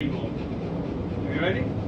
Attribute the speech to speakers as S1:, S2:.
S1: Are you ready?